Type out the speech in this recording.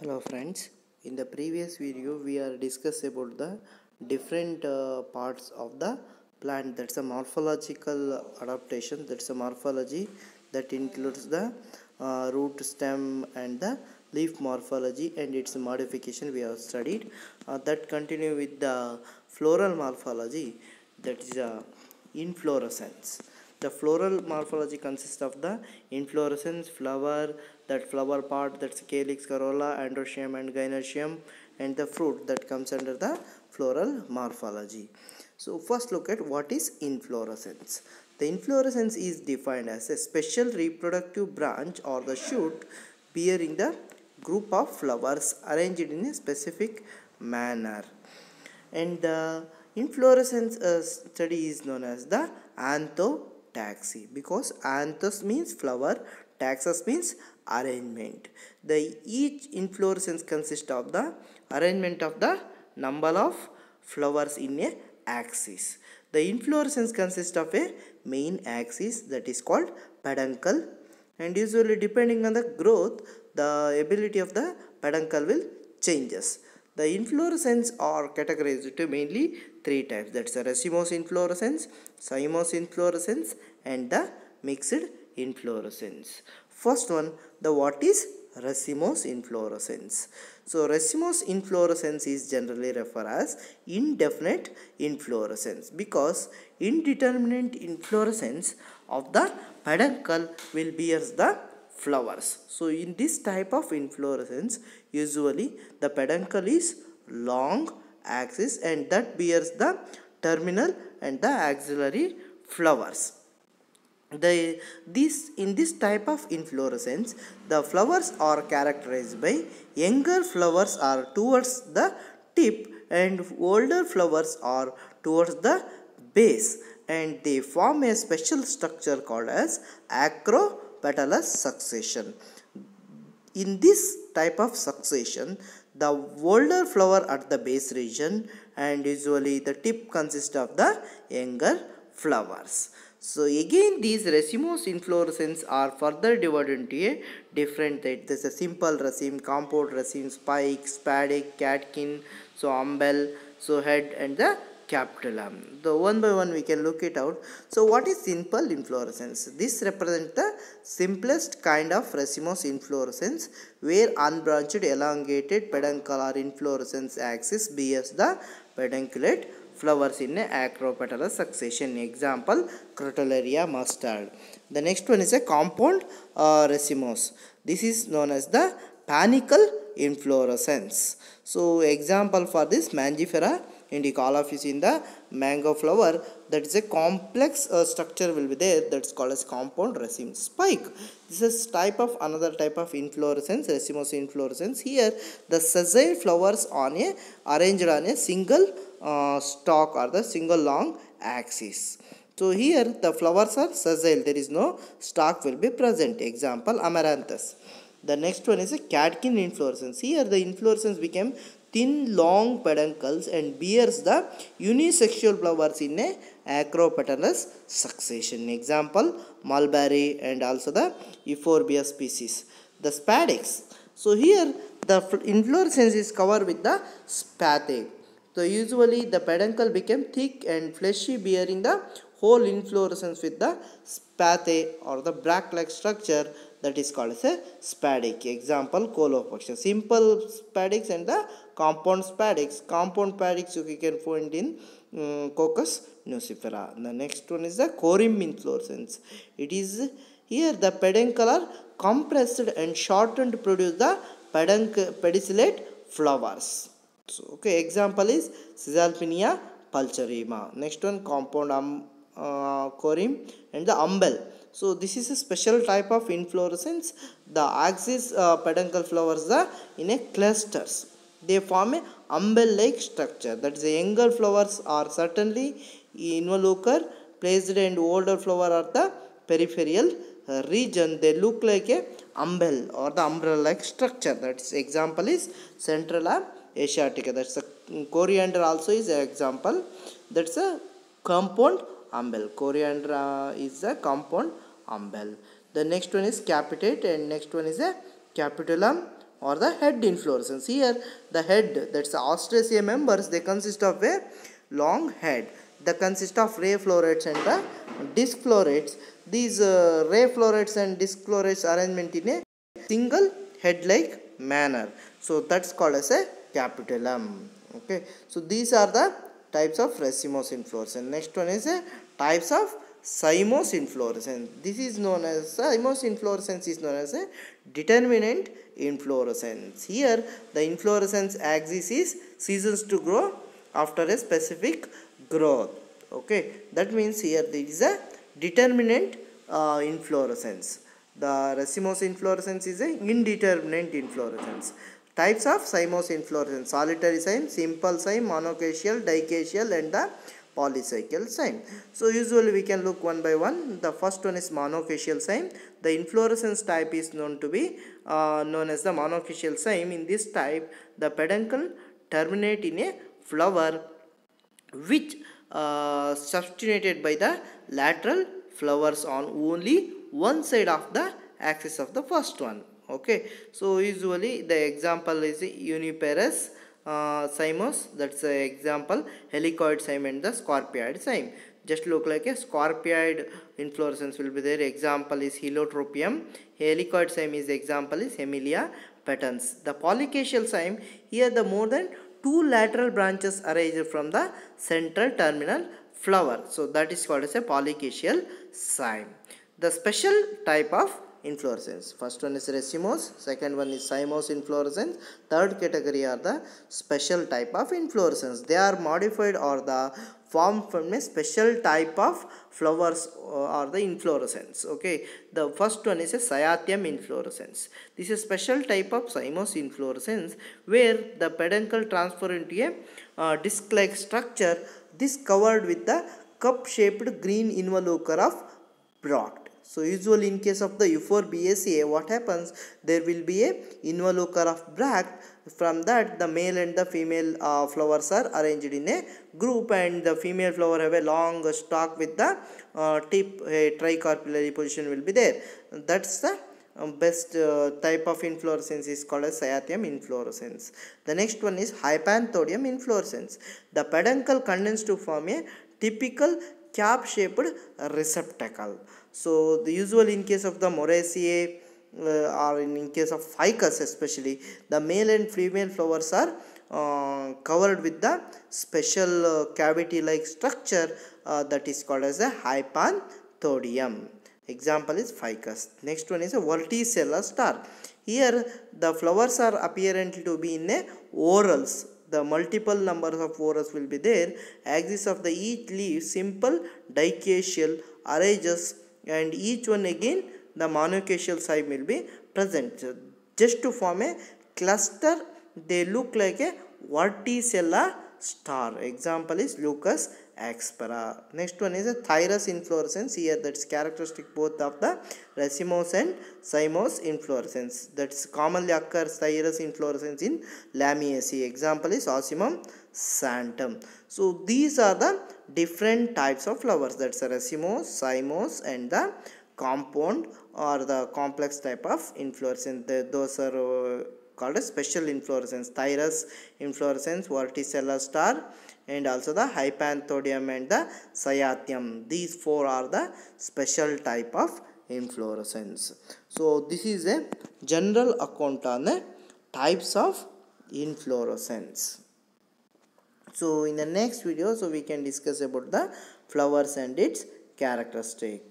hello friends. In the previous video we are discuss about the different uh, parts of the plant. That's a morphological adaptation. That's a morphology that includes the uh, root stem and the leaf morphology and its modification we have studied. Uh, that continue with the floral morphology that is uh, inflorescence. The floral morphology consists of the inflorescence flower that flower part that's calyx corolla androecium and gynoecium and the fruit that comes under the floral morphology. So first look at what is inflorescence. The inflorescence is defined as a special reproductive branch or the shoot bearing the group of flowers arranged in a specific manner. And the inflorescence uh, study is known as the anthotaxy because anthos means flower taxus means arrangement. The each inflorescence consists of the arrangement of the number of flowers in a axis. The inflorescence consists of a main axis that is called peduncle. And usually depending on the growth the ability of the peduncle will changes. The inflorescence are categorized into mainly three types. That's the racemose inflorescence cymose inflorescence and the mixed inflorescence. First one the what is? Racemose inflorescence. So racemose inflorescence is generally referred as indefinite inflorescence because indeterminate inflorescence of the peduncle will bears the flowers. So in this type of inflorescence usually the peduncle is long axis and that bears the terminal and the axillary flowers the this in this type of inflorescence the flowers are characterized by younger flowers are towards the tip and older flowers are towards the base. And they form a special structure called as acropetalous succession. In this type of succession the older flower at the base region and usually the tip consists of the younger flowers so again these racemose inflorescence are further divided into a different type. There's a simple raceme, compound raceme, spike, spadic, catkin, so umbel, so head and the capitulum. The one by one we can look it out. So what is simple inflorescence? This represents the simplest kind of racemose inflorescence where unbranched elongated peduncle or inflorescence axis bears the pedunculate flowers in a acropetalous succession. Example, Crotalaria mustard. The next one is a compound uh, racemose. This is known as the panicle inflorescence. So, example for this Mangifera indica. All of you seen the mango flower. That is a complex uh, structure will be there. That's called as compound raceme spike. This is type of another type of inflorescence, racemose inflorescence. Here, the sessile flowers on a arranged on a single uh, stalk or the single long axis. So here the flowers are sessile. There is no stalk will be present. Example amaranthus. The next one is a catkin inflorescence. Here the inflorescence became thin long peduncles and bears the unisexual flowers in a acropetalous succession. Example mulberry and also the euphorbia species. The spadix. So here the inflorescence is covered with the spathe. So usually the peduncle became thick and fleshy bearing the whole inflorescence with the spathe or the bract-like structure that is called as a spadic. Example Colocasia. Simple spadix and the compound spadix. Compound spadix you can find in um, Cocos nucifera. The next one is the corymb inflorescence. It is here the peduncle are compressed and shortened to produce the pedicellate flowers. So, okay, example is Caesalpinia pulcherrima. Next one, compound um, uh, corymb and the umbel. So, this is a special type of inflorescence. The axis uh, peduncle flowers are in a clusters. They form a umbel-like structure. That is, the younger flowers are certainly involucre, placed and older flower are the peripheral uh, region. They look like a umbel or the umbrella-like structure. That is, example is Centrella asiatica that's a coriander also is an example that's a compound umbel coriander uh, is a compound umbel the next one is capitate and next one is a capitulum or the head inflorescence. Here the head that's the Asteraceae members they consist of a long head. They consist of ray florets and the disc florets. These uh, ray florets and disc florets arrangement in a single head like manner. So that's called as a capitulum. Okay. So these are the types of racemose inflorescence. Next one is a types of cymose inflorescence. This is known as cymose inflorescence is known as a determinate inflorescence. Here the inflorescence axis is seasons to grow after a specific growth. Okay, that means here there is a determinate uh, inflorescence. The racemose inflorescence is a indeterminate inflorescence. Types of cymose inflorescence solitary cyme, simple cyme, monochasial, dichasial and the polycycle cyme. So usually we can look one by one. The first one is monochasial cyme. The inflorescence type is known to be uh, known as the monochasial cyme. In this type, the peduncle terminate in a flower which uh, substituted by the lateral flowers on only one side of the axis of the first one okay so usually the example is uniparous uh, cymos that's the example. Helicoid cyme and the scorpioid cyme just look like a scorpioid inflorescence will be there. Example is heliotropium helicoid cyme is example is Hamelia patens. The polychasial cyme here the more than two lateral branches arise from the central terminal flower. So that is called as a polychasial cyme the special type of inflorescence. First one is racemose, second one is cymose inflorescence, third category are the special type of inflorescence. They are modified or the form from a special type of flowers uh, or the inflorescence. Okay, the first one is a cyathium inflorescence. This is special type of cymose inflorescence where the peduncle transfer into a uh, disc-like structure. This covered with the cup-shaped green involucre of bract so usually in case of the Euphorbiaceae what happens there will be a involucre of bract from that the male and the female uh, flowers are arranged in a group and the female flower have a long stalk with the uh, tip a tricarpellary position will be there that's the um, best uh, type of inflorescence is called as cyathium inflorescence. The next one is hypanthodium inflorescence. The peduncle condenses to form a typical cap shaped receptacle. So the usual in case of the Moraceae uh, or in, case of ficus especially the male and female flowers are uh, covered with the special uh, cavity like structure uh, that is called as a hypanthodium. Example is ficus. Next one is a verticillaster. Here the flowers are apparently to be in a whorls the multiple numbers of whorls will be there. Axis of the each leaf simple arranges and each one again the monochasial cyme will be present. Just to form a cluster they look like a verticella star. Example is Leucas aspera. Next one is a thyrsus inflorescence. Here that's characteristic both of the racemose and cymose inflorescence. That's commonly occurs thyrsus inflorescence in Lamiaceae. Example is Ocimum sanctum. So these are the different types of flowers. That's a racemose, cymose and the compound or the complex type of inflorescence. Those are uh, called a special inflorescence. Thyrsus inflorescence, verticella star and also the hypanthodium and the cyathium. These four are the special type of inflorescence. So this is a general account on the types of inflorescence. So in the next video so we can discuss about the flowers and its characteristic.